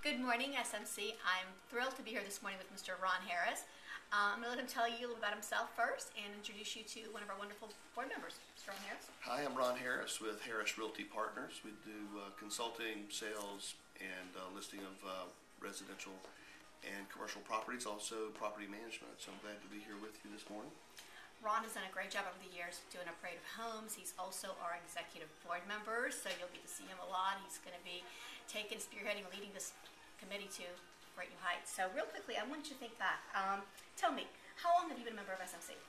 Good morning, SMC. I'm thrilled to be here this morning with Mr. Ron Harris. Uh, I'm going to let him tell you a little about himself first and introduce you to one of our wonderful board members, Mr. Ron Harris. Hi, I'm Ron Harris with Harris Realty Partners. We do uh, consulting, sales, and uh, listing of uh, residential and commercial properties, also property management. So I'm glad to be here with you this morning. Ron has done a great job over the years doing a parade of homes. He's also our executive board member, so you'll get to see him a lot. He's going to be taking, spearheading, leading this committee to great new heights. So real quickly, I want you to think back. Um, tell me, how long have you been a member of SMC?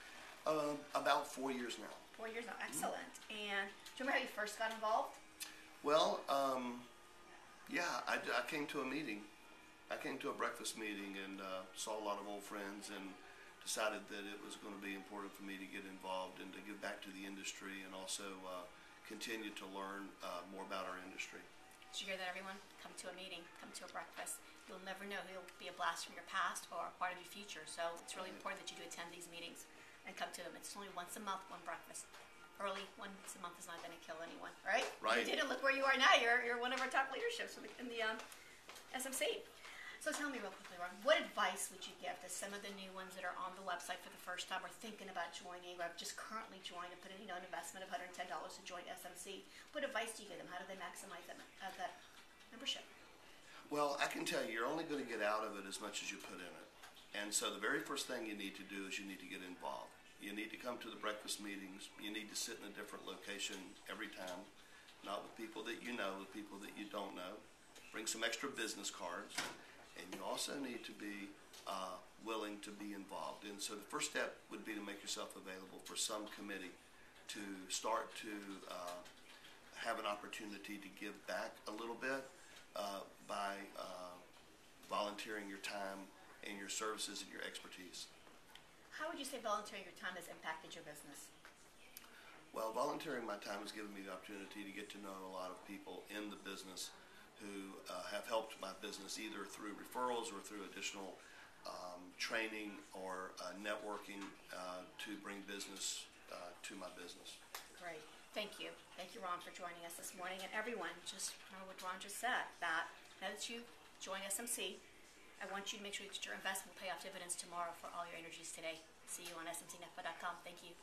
Uh, about four years now. Four years now. Excellent. And do you remember how you first got involved? Well, um, yeah, I, I came to a meeting. I came to a breakfast meeting and uh, saw a lot of old friends and decided that it was going to be important for me to get involved and to give back to the industry and also uh, continue to learn uh, more about our industry. Did you hear that, everyone? Come to a meeting, come to a breakfast. You'll never know who'll be a blast from your past or a part of your future. So it's really important that you do attend these meetings and come to them. It's only once a month, one breakfast. Early, once a month is not going to kill anyone, right? Right. You did it. Look where you are now. You're, you're one of our top leaderships in the, in the um, SMC. So tell me real quickly, Ron, what advice would you give to some of the new ones that are on the website for the first time or thinking about joining or have just currently joined and put in, you know, an investment of $110 to join SMC? What advice do you give them? How do they maximize that, uh, that membership? Well, I can tell you, you're only going to get out of it as much as you put in it. And so the very first thing you need to do is you need to get involved. You need to come to the breakfast meetings. You need to sit in a different location every time, not with people that you know, with people that you don't know. Bring some extra business cards and you also need to be uh, willing to be involved. And so the first step would be to make yourself available for some committee to start to uh, have an opportunity to give back a little bit uh, by uh, volunteering your time and your services and your expertise. How would you say volunteering your time has impacted your business? Well, volunteering my time has given me the opportunity to get to know a lot of people in the business who uh, have helped my business either through referrals or through additional um, training or uh, networking uh, to bring business uh, to my business. Great. Thank you. Thank you, Ron, for joining us this morning. And everyone, just remember what Ron just said, that now that you join SMC, I want you to make sure that your investment will pay off dividends tomorrow for all your energies today. See you on smcnefba.com. Thank you.